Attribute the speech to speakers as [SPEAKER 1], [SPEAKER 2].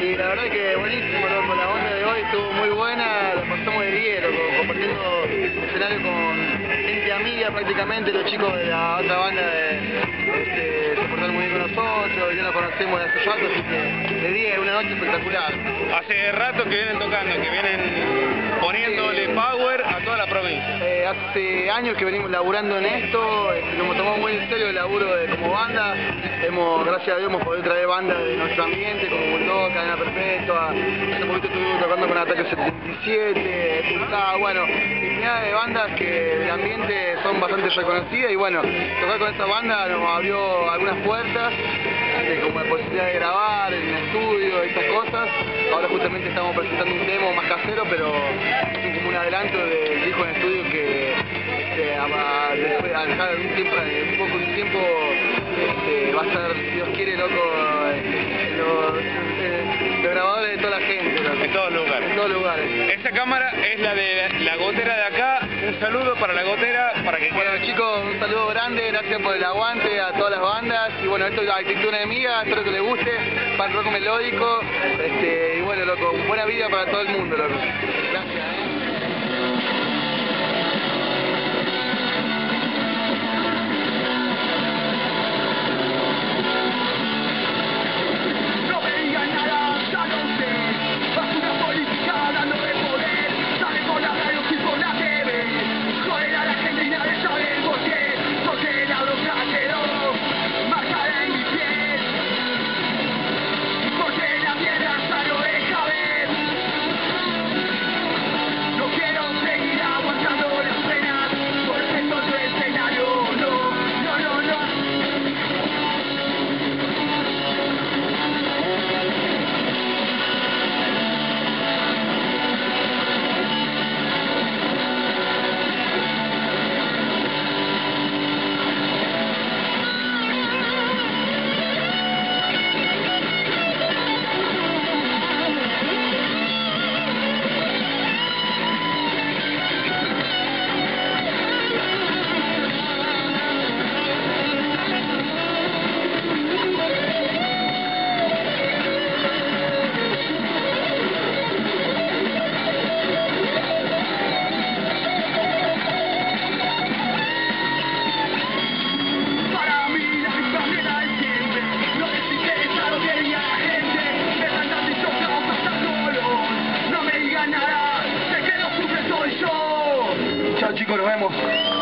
[SPEAKER 1] Y la verdad que buenísimo, loco. La onda de hoy estuvo muy buena, la pasamos de 10, loco, compartiendo escenario con gente amiga prácticamente, los chicos de la otra banda de, se portaron muy bien con nosotros, ya nos conocemos de hace rato, así que de 10, una noche espectacular.
[SPEAKER 2] Hace rato que vienen tocando, que vienen poniéndole power a toda la provincia.
[SPEAKER 1] Eh, hace años que venimos laburando en esto, este, nos tomamos muy en serio el laburo de, como banda. Hemos, gracias a Dios hemos podido traer bandas de nuestro ambiente, como Cadena Perpetua. Hace poquito estuvimos tocando con Ataque 77, Expulsada, bueno, infinidad de bandas que de ambiente son bastante reconocidas y bueno, tocar con esta banda nos abrió algunas puertas, este, como la posibilidad de grabar en estudio, esas cosas. Ahora justamente estamos presentando un demo más casero, pero es un- como un adelanto del disco en estudio que este, a- a- después, al cabo de un tiempo, de un poco un tiempo, este, va a estar,
[SPEAKER 2] todos lugares. Esa cámara es la de la gotera de acá. Un saludo para la gotera, para que
[SPEAKER 1] Bueno
[SPEAKER 2] quede.
[SPEAKER 1] chicos, un saludo grande, gracias por el aguante a todas las bandas y bueno, esto es actitud enemiga, espero que les guste, pan rock melódico, este, y bueno loco, buena vida para todo el mundo loco. Gracias. chicos, nos vemos.